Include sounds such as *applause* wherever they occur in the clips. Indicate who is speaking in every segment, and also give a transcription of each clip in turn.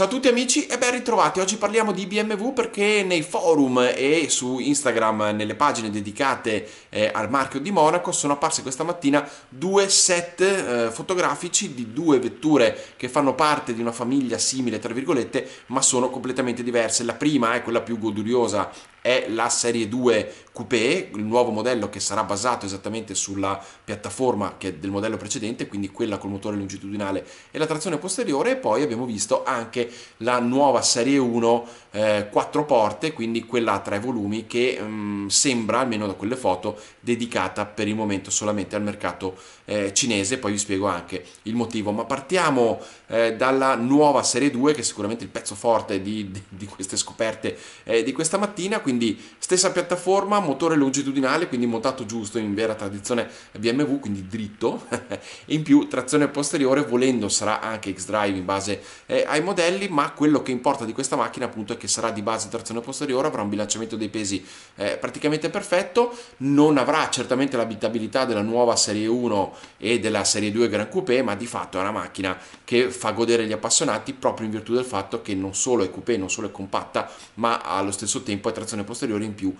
Speaker 1: Ciao a tutti amici e ben ritrovati. Oggi parliamo di BMW perché nei forum e su Instagram, nelle pagine dedicate eh, al marchio di Monaco, sono apparse questa mattina due set eh, fotografici di due vetture che fanno parte di una famiglia simile, tra virgolette, ma sono completamente diverse. La prima è quella più goduriosa è la serie 2 Coupé, il nuovo modello che sarà basato esattamente sulla piattaforma del modello precedente, quindi quella col motore longitudinale e la trazione posteriore e poi abbiamo visto anche la nuova serie 1 eh, 4 porte, quindi quella a tre volumi che mh, mm, sembra, almeno da quelle foto, dedicata per il momento solamente al mercato eh, cinese, poi vi spiego anche il motivo, ma partiamo eh, dalla nuova serie 2 che è sicuramente il pezzo forte di, di, di queste scoperte eh, di questa mattina, quindi stessa piattaforma, motore longitudinale, quindi montato giusto in vera tradizione BMW, quindi dritto, *laughs* e in più trazione posteriore, volendo sarà anche X-Drive in base eh, ai modelli, ma quello che importa di questa macchina appunto è che sarà di base trazione posteriore, avrà un bilanciamento dei pesi eh, praticamente perfetto, non avrà certamente l'abitabilità della nuova serie 1 e della serie 2 Gran Coupé, ma di fatto è una macchina che fa godere gli appassionati proprio in virtù del fatto che non solo è coupé, non solo è compatta, ma allo stesso tempo è trazione posteriore in più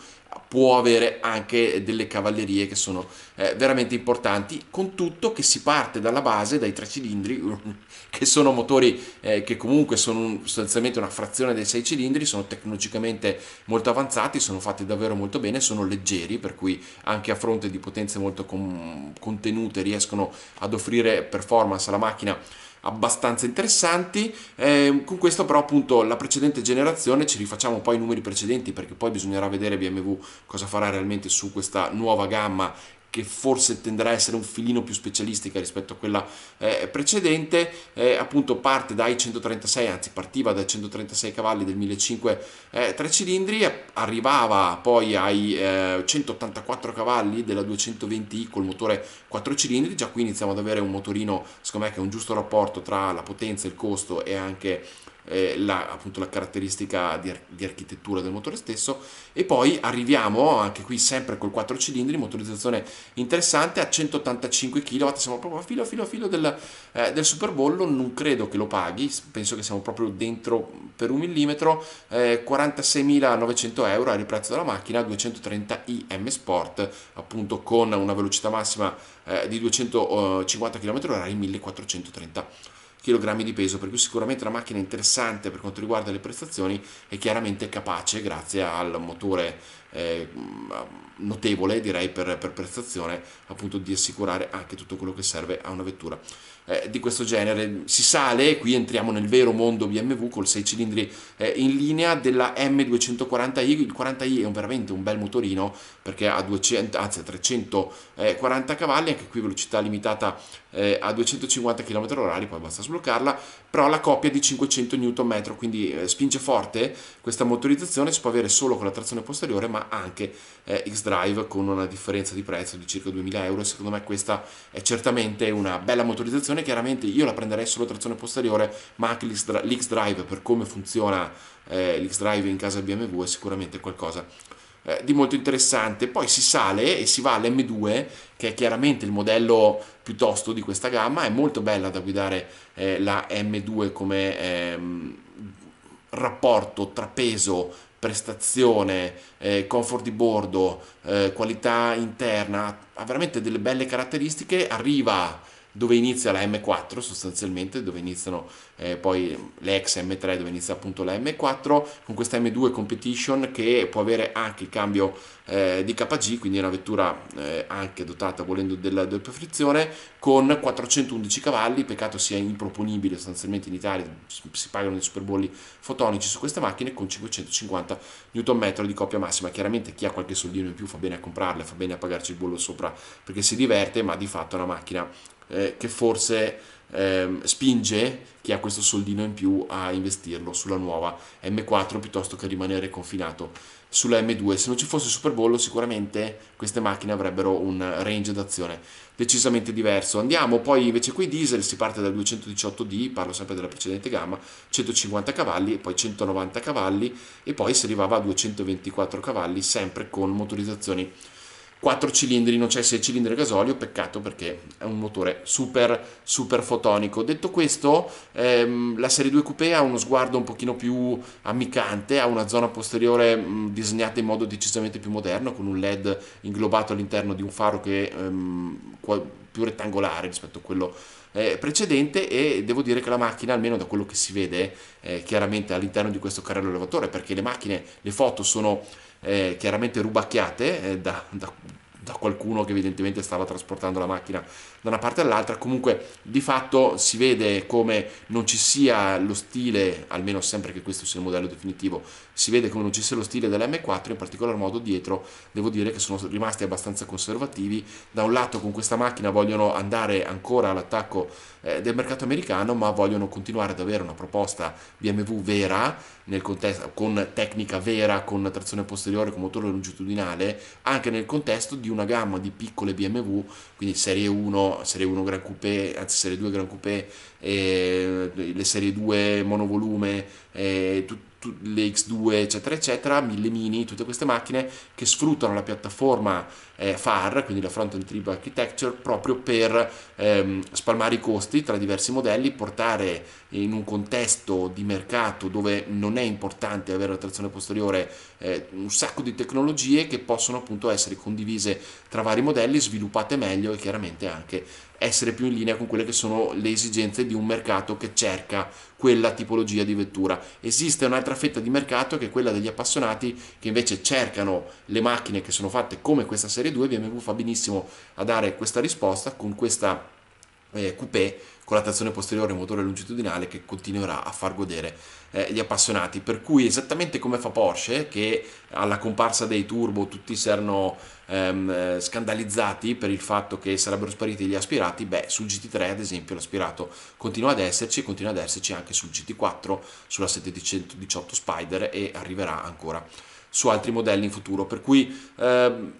Speaker 1: può avere anche delle cavallerie che sono eh, veramente importanti, con tutto che si parte dalla base, dai tre cilindri, *laughs* che sono motori eh, che comunque sono sostanzialmente una frazione dei sei cilindri, sono tecnologicamente molto avanzati, sono fatti davvero molto bene, sono leggeri, per cui anche a fronte di potenze molto com- contenute riescono ad offrire performance alla macchina abbastanza interessanti. Eh, con questo però appunto la precedente generazione, ci rifacciamo poi i numeri precedenti perché poi bisognerà vedere BMW cosa farà realmente su questa nuova gamma che forse tenderà a essere un filino più specialistica rispetto a quella eh, precedente, eh, appunto parte dai 136, anzi partiva dai 136 cavalli del 1500 eh, 3 cilindri, arrivava poi ai 184 eh, cavalli della 220i col motore 4 cilindri, già qui iniziamo ad avere un motorino, secondo me che è un giusto rapporto tra la potenza, il costo e anche eh, la, appunto la caratteristica di, ar- di, architettura del motore stesso. E poi arriviamo anche qui sempre col 4 cilindri motorizzazione interessante a 185 kW siamo proprio a filo filo filo del, eh, del Superbollo non credo che lo paghi. Penso che siamo proprio dentro per un millimetro. Eh, 46.900 euro al prezzo della macchina 230 IM Sport appunto con una velocità massima eh, di 250 km/h 1430 kg di peso, per cui sicuramente una macchina interessante per quanto riguarda le prestazioni e chiaramente capace, grazie al motore eh, notevole direi per, per, prestazione, appunto di assicurare anche tutto quello che serve a una vettura eh, di questo genere. Si sale, qui entriamo nel vero mondo BMW col 6 cilindri eh, in linea della M240i, il 40i è un, veramente un bel motorino perché ha 200, anzi 340 cavalli, anche qui velocità limitata eh, a 250 km/h, poi basta sbloccarla, però la coppia di 500 Nm, quindi eh, spinge forte questa motorizzazione, si può avere solo con la trazione posteriore ma anche eh, X-Drive con una differenza di prezzo di circa 2000 euro, secondo me questa è certamente una bella motorizzazione, chiaramente io la prenderei solo trazione posteriore, ma anche l'X-Drive per come funziona eh, l'X-Drive in casa BMW è sicuramente qualcosa eh, di molto interessante. Poi si sale e si va all'M2, che è chiaramente il modello piuttosto di questa gamma, è molto bella da guidare eh, la M2 come ehm, rapporto tra peso, prestazione, eh, comfort di bordo, eh, qualità interna, ha veramente delle belle caratteristiche, arriva dove inizia la M4 sostanzialmente, dove iniziano eh, poi le ex M3, dove inizia appunto la M4, con questa M2 Competition che può avere anche il cambio eh, di KG, quindi una vettura eh, anche dotata volendo della doppia frizione, con 411 cavalli, peccato sia improponibile sostanzialmente in Italia, si pagano dei superbolli fotonici su queste macchine, con 550 Nm di coppia massima. Chiaramente chi ha qualche soldino in più fa bene a comprarle, fa bene a pagarci il bollo sopra perché si diverte, ma di fatto è una macchina eh, che forse eh, spinge chi ha questo soldino in più a investirlo sulla nuova M4 piuttosto che rimanere confinato sulla M2. Se non ci fosse Super Bowl sicuramente queste macchine avrebbero un range d'azione decisamente diverso. Andiamo poi invece qui diesel, si parte dal 218D, parlo sempre della precedente gamma, 150 cavalli, poi 190 cavalli e poi si arrivava a 224 cavalli sempre con motorizzazioni 4 cilindri, non c'è 6 cilindri a gasolio, peccato perché è un motore super super fotonico. Detto questo, ehm, la serie 2 Coupé ha uno sguardo un pochino più ammiccante, ha una zona posteriore mh, disegnata in modo decisamente più moderno, con un LED inglobato all'interno di un faro che ehm, più rettangolare rispetto a quello eh, precedente e devo dire che la macchina, almeno da quello che si vede eh, chiaramente all'interno di questo carrello elevatore, perché le macchine, le foto sono eh, chiaramente rubacchiate eh, da, da, da qualcuno che evidentemente stava trasportando la macchina da una parte all'altra, comunque di fatto si vede come non ci sia lo stile, almeno sempre che questo sia il modello definitivo, si vede come non ci sia lo stile dell'M4, in particolar modo dietro devo dire che sono rimasti abbastanza conservativi, da un lato con questa macchina vogliono andare ancora all'attacco eh, del mercato americano, ma vogliono continuare ad avere una proposta BMW vera, contesto, con tecnica vera, con trazione posteriore, con motore longitudinale, anche nel contesto di una gamma di piccole BMW, quindi serie 1 serie 1 Gran Coupé, anzi serie 2 Gran Coupé, eh, le serie 2 monovolume, eh, tut, le X2 eccetera eccetera, mille mini, tutte queste macchine che sfruttano la piattaforma eh, FAR, quindi la Front End Trib Architecture, proprio per ehm, spalmare i costi tra diversi modelli, portare in un contesto di mercato dove non è importante avere la trazione posteriore eh, un sacco di tecnologie che possono appunto essere condivise tra vari modelli, sviluppate meglio e chiaramente anche essere più in linea con quelle che sono le esigenze di un mercato che cerca quella tipologia di vettura. Esiste un'altra fetta di mercato che è quella degli appassionati che invece cercano le macchine che sono fatte come questa serie 2, BMW fa benissimo a dare questa risposta con questa eh, coupé con la trazione posteriore motore longitudinale che continuerà a far godere eh, gli appassionati. Per cui esattamente come fa Porsche, che alla comparsa dei turbo tutti si erano ehm, eh, scandalizzati per il fatto che sarebbero spariti gli aspirati, beh sul GT3 ad esempio l'aspirato continua ad esserci e continua ad esserci anche sul GT4, sulla 718 Spider e arriverà ancora su altri modelli in futuro. Per cui ehm,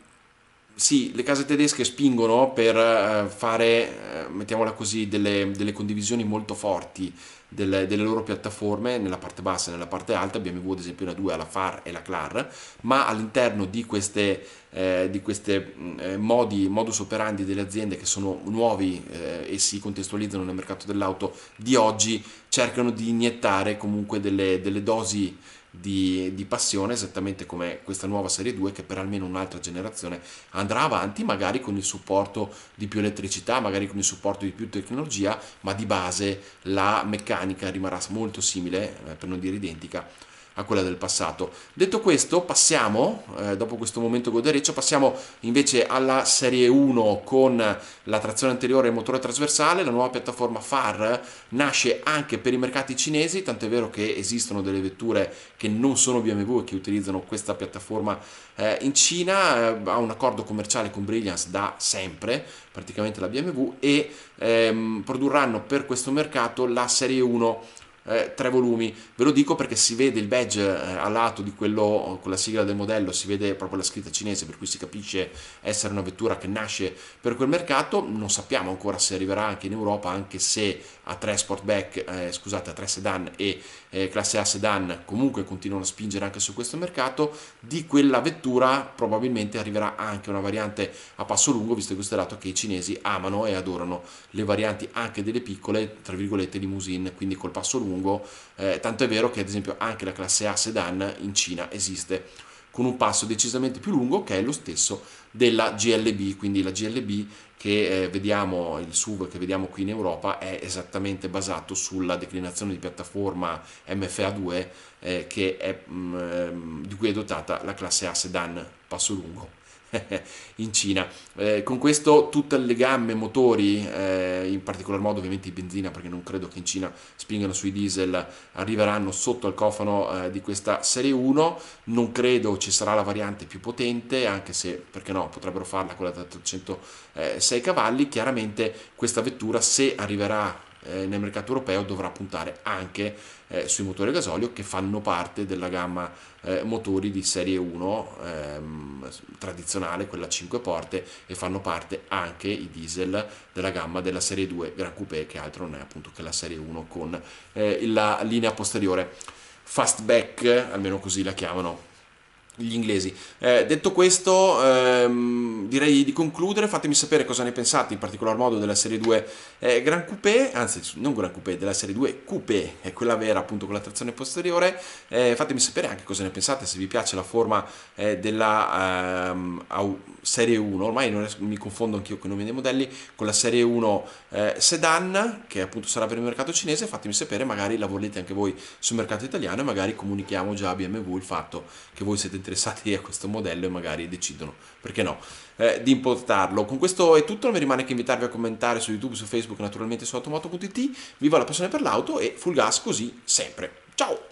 Speaker 1: sì, le case tedesche spingono per eh, fare, eh, mettiamola così, delle, delle, condivisioni molto forti delle, delle, loro piattaforme nella parte bassa e nella parte alta. BMW, ad esempio, 2 ha la FAR e la CLAR, ma all'interno di queste, eh, di queste eh, modi, modus operandi delle aziende che sono nuovi eh, e si contestualizzano nel mercato dell'auto di oggi, cercano di iniettare comunque delle, delle dosi di, di, passione, esattamente come questa nuova serie 2 che per almeno un'altra generazione andrà avanti, magari con il supporto di più elettricità, magari con il supporto di più tecnologia, ma di base la meccanica rimarrà molto simile, eh, per non dire identica, a quella del passato. Detto questo, passiamo, eh, dopo questo momento godereccio, passiamo invece alla serie 1 con la trazione anteriore e il motore trasversale. La nuova piattaforma FAR nasce anche per i mercati cinesi, tant'è vero che esistono delle vetture che non sono BMW e che utilizzano questa piattaforma eh, in Cina. Eh, ha un accordo commerciale con Brilliance da sempre, praticamente la BMW, e ehm, produrranno per questo mercato la serie 1 eh, tre volumi. Ve lo dico perché si vede il badge eh, a lato di quello con la sigla del modello, si vede proprio la scritta cinese, per cui si capisce essere una vettura che nasce per quel mercato. Non sappiamo ancora se arriverà anche in Europa, anche se a 3 Sportback, eh, scusate, a 3 sedan e eh, classe A sedan comunque continuano a spingere anche su questo mercato. Di quella vettura probabilmente arriverà anche una variante a passo lungo, visto che è lato che i cinesi amano e adorano le varianti anche delle piccole, tra virgolette, limousine, quindi col passo lungo lungo, eh, tanto è vero che ad esempio anche la classe A sedan in Cina esiste con un passo decisamente più lungo che è lo stesso della GLB, quindi la GLB che eh, vediamo, il SUV che vediamo qui in Europa è esattamente basato sulla declinazione di piattaforma MFA2 eh, è, mh, mm, ehm, di cui è dotata la classe A sedan passo lungo. *laughs* in Cina. Eh, con questo tutte le gamme motori, eh, in particolar modo ovviamente i benzina, perché non credo che in Cina spingano sui diesel, arriveranno sotto al cofano eh, di questa serie 1. Non credo ci sarà la variante più potente, anche se, perché no, potrebbero farla quella da 306 cavalli. Chiaramente questa vettura, se arriverà eh, nel mercato europeo dovrà puntare anche eh, sui motori a gasolio che fanno parte della gamma eh, motori di serie 1 ehm, tradizionale, quella a 5 porte e fanno parte anche i diesel della gamma della serie 2 Gran Coupé che altro non è appunto che la serie 1 con eh, la linea posteriore fastback, almeno così la chiamano gli inglesi. Eh, detto questo, ehm, direi di concludere. Fatemi sapere cosa ne pensate, in particolar modo della serie 2 eh, Gran Coupé, anzi, non Gran Coupé, della serie 2 Coupé, è quella vera appunto con la trazione posteriore. Eh, fatemi sapere anche cosa ne pensate, se vi piace la forma eh, della ehm, serie 1. Ormai non mi confondo anch'io con i nomi dei modelli, con la serie 1 eh, Sedan, che appunto sarà per il mercato cinese. Fatemi sapere, magari la volete anche voi sul mercato italiano e magari comunichiamo già a BMW il fatto che voi siete interessati a questo modello e magari decidono, perché no, eh, di importarlo. Con questo è tutto, non mi rimane che invitarvi a commentare su YouTube, su Facebook, naturalmente su automoto.it. Viva la passione per l'auto e full gas così sempre. Ciao!